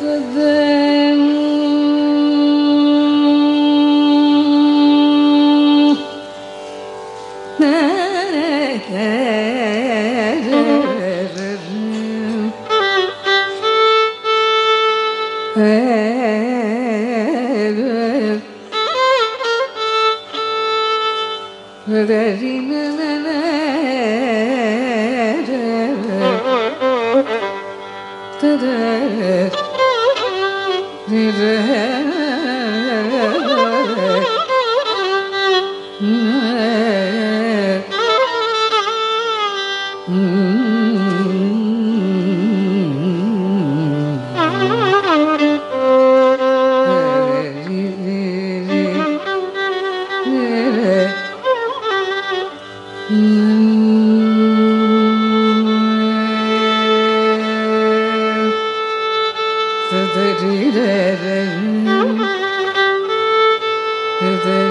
to the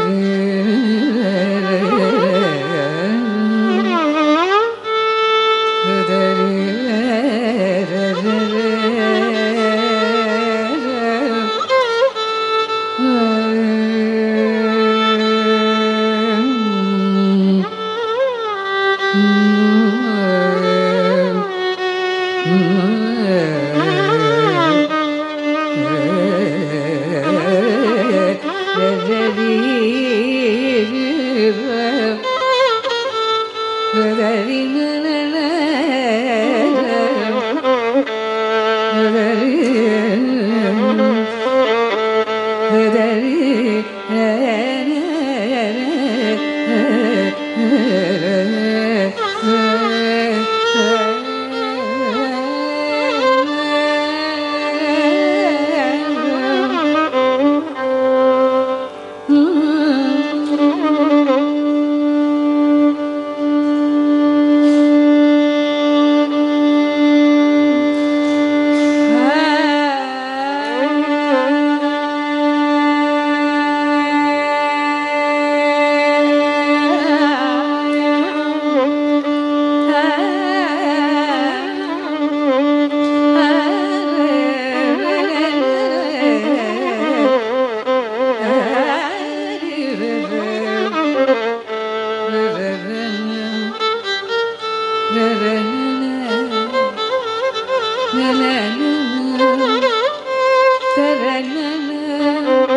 Mm-hmm. Very Neler olur Sevenler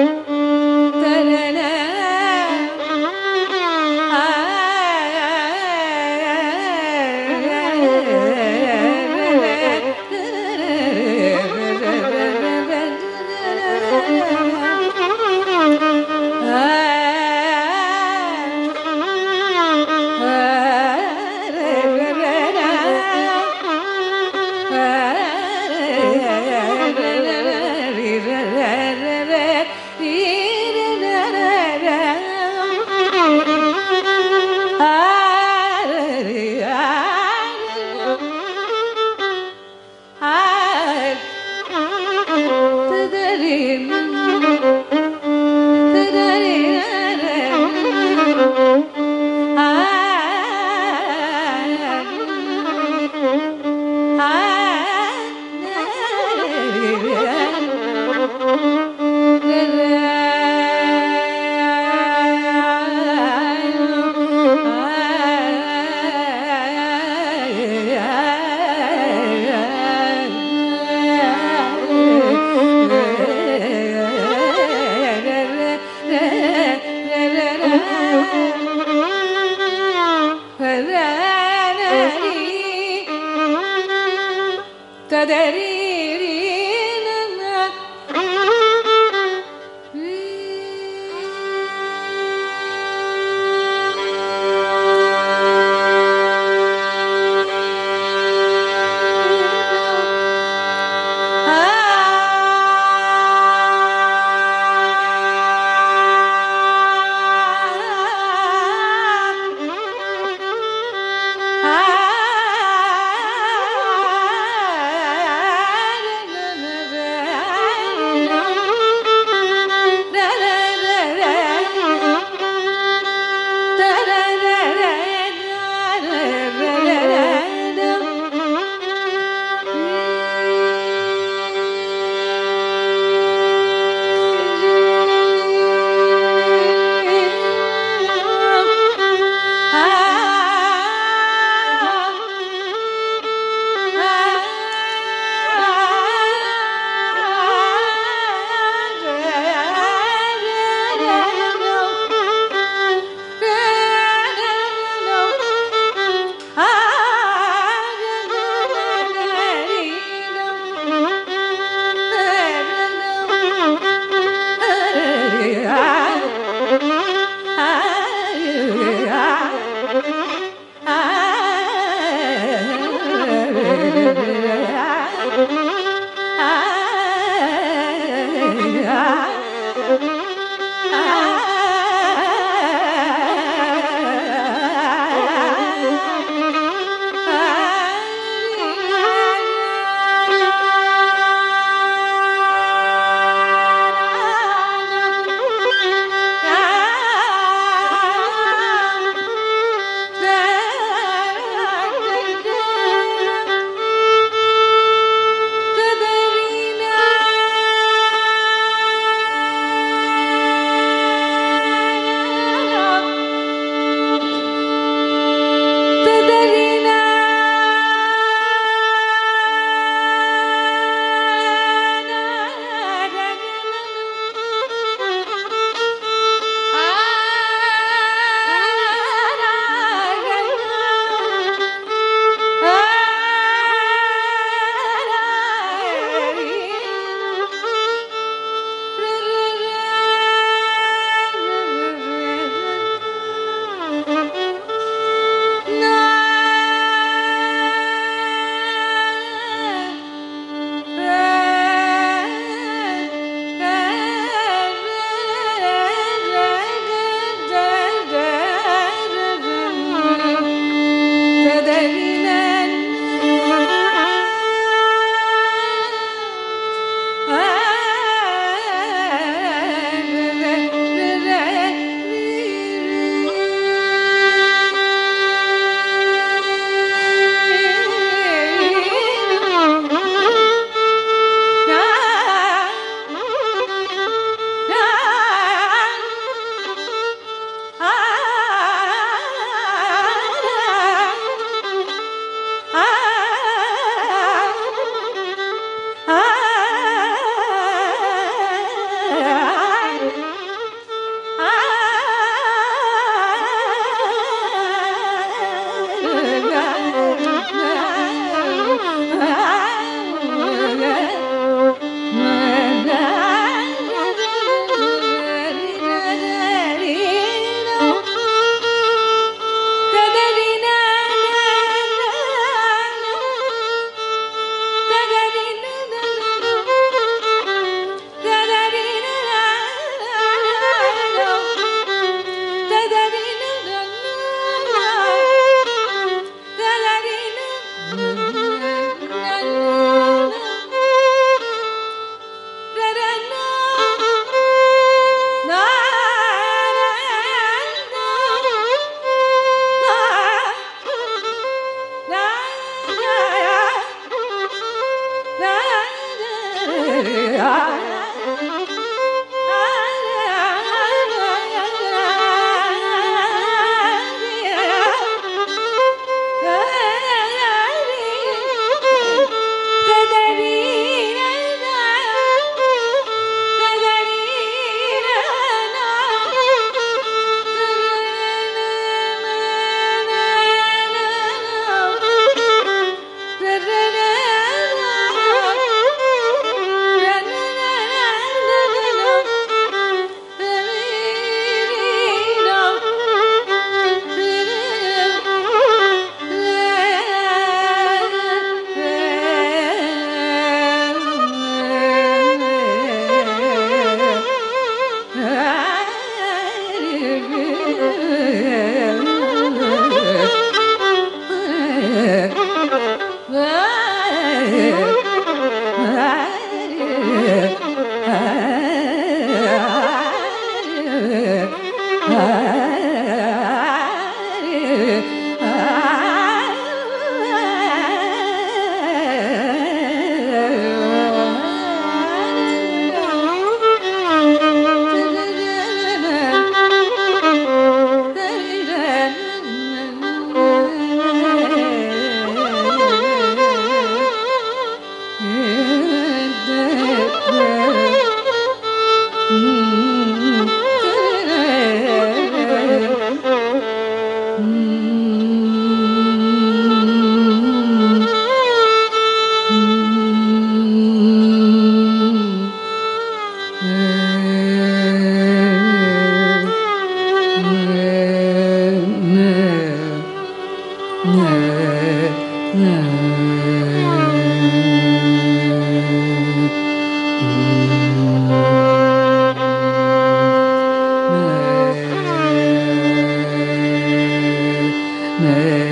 ne